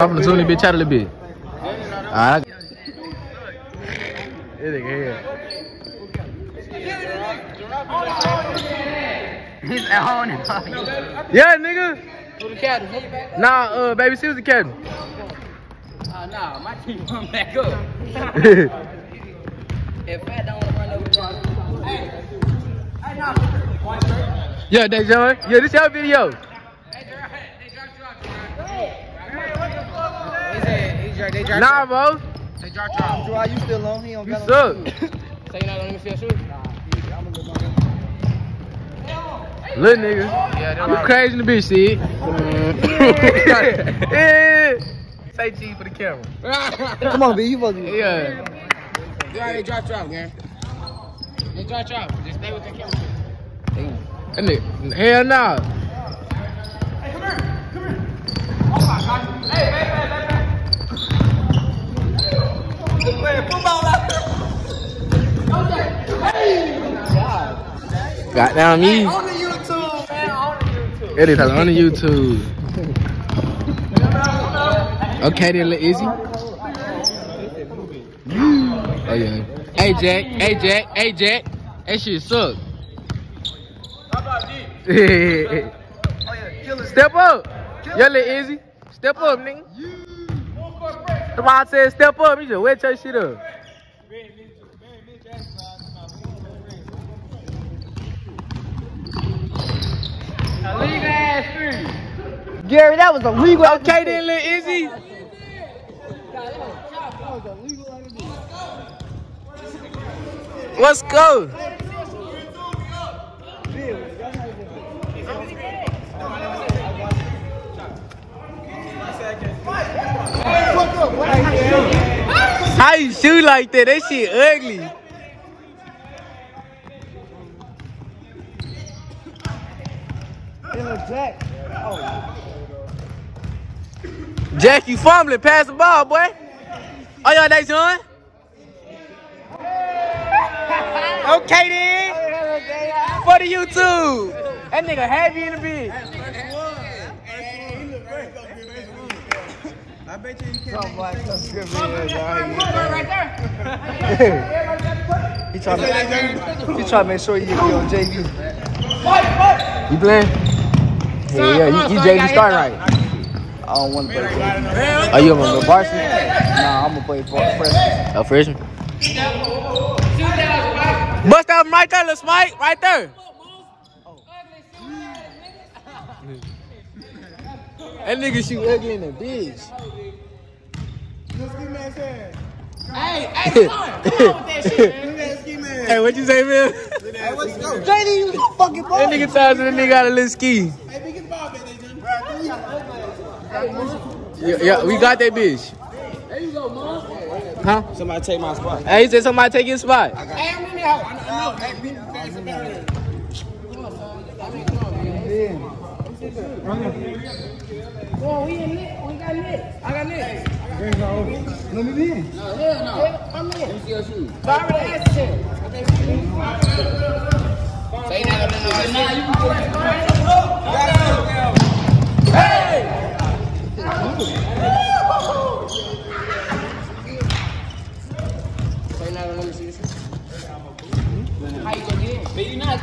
I'm gonna zoom this bitch out a little bit. Alright. This nigga here. He's at home now. Yeah, nigga. Who the captain? Nah, uh, baby, she was the captain. Uh, nah, my team run back up. If Fat don't wanna run over the Hey, hey, nah. yeah, that John. Yeah, this your video. They said, he dr- they dropped Nah, bro. They dropped drop. Why you still on? He don't You got suck. So you not gonna let me see your shoes? Little nigga. Yeah, You crazy in the bitch, see? Say cheese for the camera. Come on, B. You supposed to be. Yeah. They already dropped drop, man. They dropped drop. Just stay with the camera. That nigga, hell nah. Oh got down me. On the YouTube, man. On the YouTube. It is on the YouTube. Okay, then, little Izzy. Oh yeah. Hey Jack, hey Jack, hey Jack. That shit suck. Step up. Yo, little Izzy. Step up, nigga. The why I said step up. You just wet your shit up. Gary, that was a legal. Okay then, little Izzy. Let's go. How you shoot like that? That shit ugly. Jack, you fumbling. Pass the ball, boy. Oh, y'all they son? Okay then. For the YouTube. That nigga happy in the bit. I bet you he trying to, he trying to make sure you be on JV. You playing? Yeah, yeah. You, you JV starting right. I don't want to play. Are you on the varsity? Nah, I'm gonna play for the freshman. A freshman. Bust out right there, little Smite. Right there. That nigga shoot ugly in the bitch. Hey, hey, son, come on with that shit, man. Hey, what you say, man? JD, you so fucking That ball. nigga tells the nigga got a little ski. Yeah, yeah, we got that bitch. There you go, mom. Huh? Somebody take my spot. Hey, he said somebody take his spot. Hey, I'm in there. I know. Hey, be fast about it. Come on, son. I mean, come on, man. Come on, we in lit. We got lit. I got lit. Let me in. No, hell no. I'm in. Let me see your shoes. But I already asked him. Say you not gonna know. Nah, you can get it. Say you not gonna let me see your shoes. How you gonna get in? But you not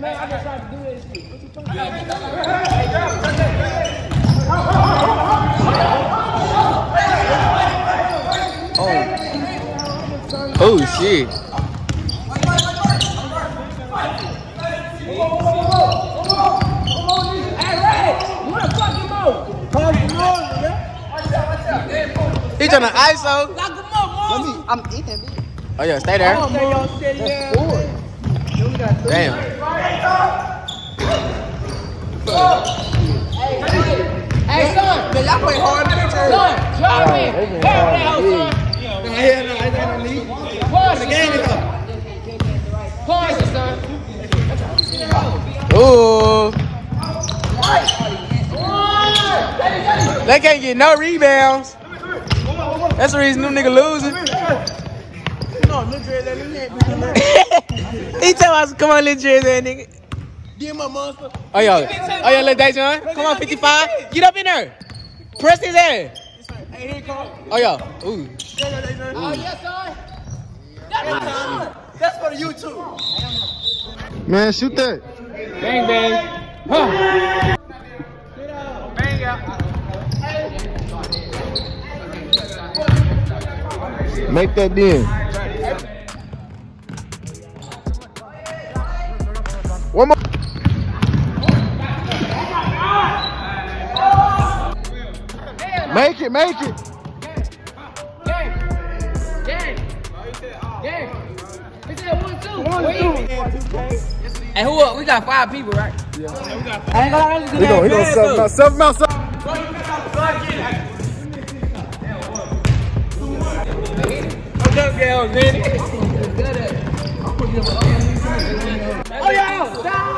Man, I just tried to do that shit. What you talking about? Oh, oh shit. You wanna? He trying to ISO. Lock him up, Let me. I'm in. Oh yeah, stay there. That's four. Damn. Hey, Hey, son. Man, y'all play hard in the church. Son, drop oh, me. Hell down, son. Nah, hell no, I ain't no league. Pause The it, game is son. Pause it, son. Ooh. They can't get no rebounds. That's the reason them nigga losing. No, Lil Dre, that nigga he tell us, come on, little Drizzy, that nigga. Give my monster. Oh, yo. Oh, yeah, little Dajon. Come on, 55. Get up in there. Press his ass. Hey, here you come. Oh, yo. Ooh. Oh, yes, son. That's for the YouTube. Man, shoot that. Bang, bang. Huh. Bang out. Make that then. Make it, make it. Gang. Gang. Gang. He said one, two. Wait. Hey, who up? We got five people, right? He gonna, he gonna sub him out, sub him out, sub him out. Oh, yeah. Stop.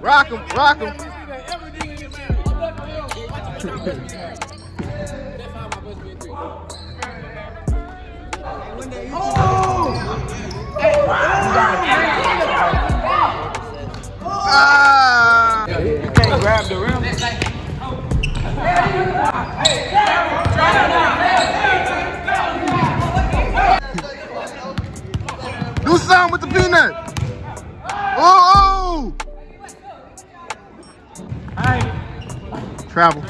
rock him, rock him. Ah! Travel.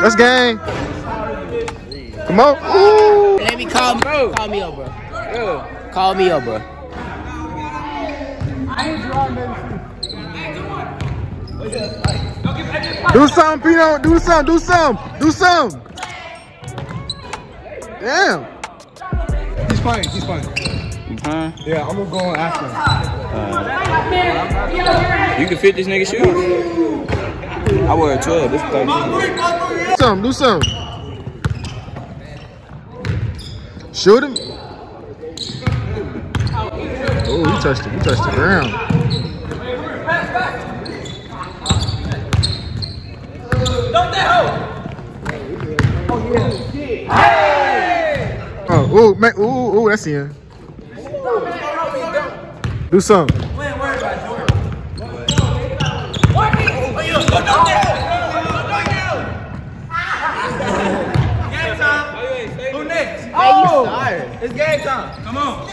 Let's gang. Come on. Ooh. Let me call me. Call me up, bro. Call me up, bro. Do something, Pino. Do something. Do something. Do something. Damn. He's fine, he's fine. Huh? Yeah, I'm gonna go on after him. You can fit this nigga shoes. I wear a 12. This is 13. Do something. Do something. Shoot him. Oh, he touched it. He touched the ground. Don't they hold? Oh, ooh, man, ooh, ooh, that's in. Do something. Oh! It's game time. Come on.